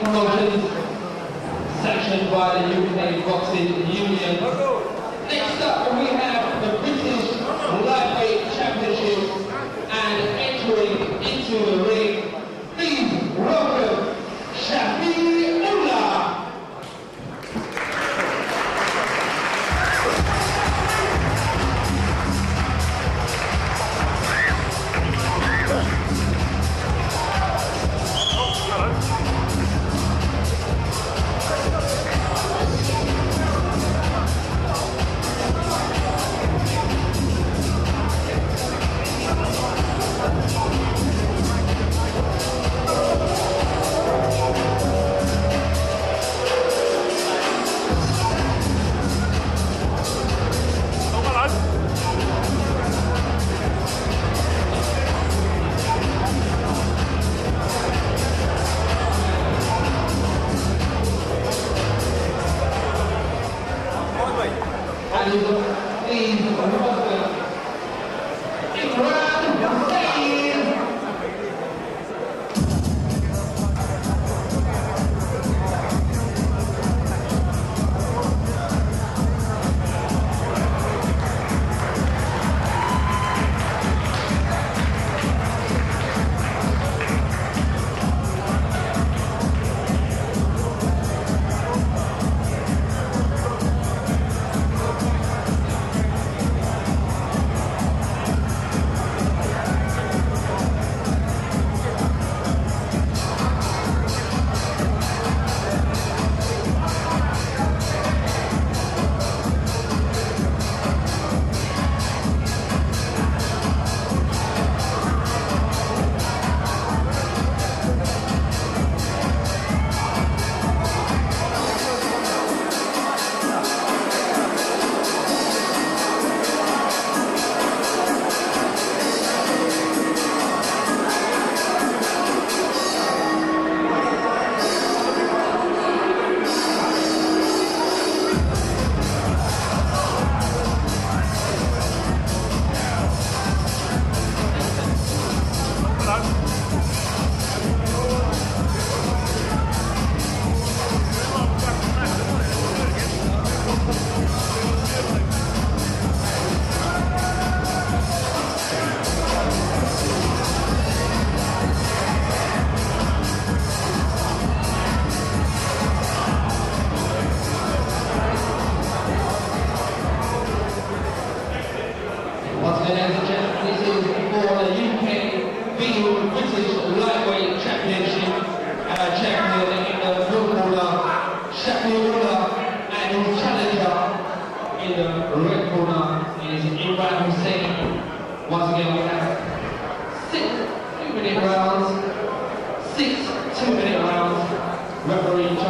promotions sanctioned by the UK Boxing Union. Next up, we have the British Lightweight Championship and entering into the ring. 三。una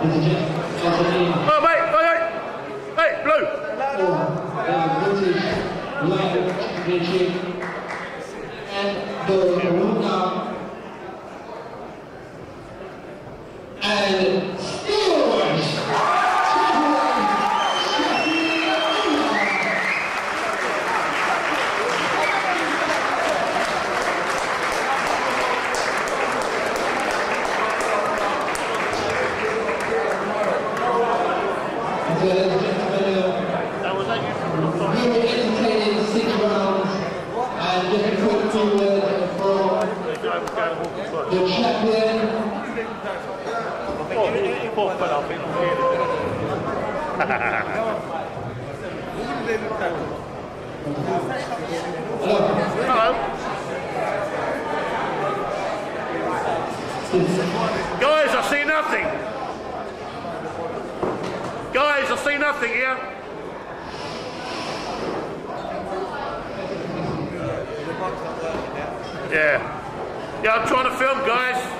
拜拜拜拜，哎，blue。Guys, I see nothing. Guys, I see nothing here. Yeah. Yeah, I'm trying to film, guys.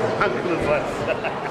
Uncle advice. hey.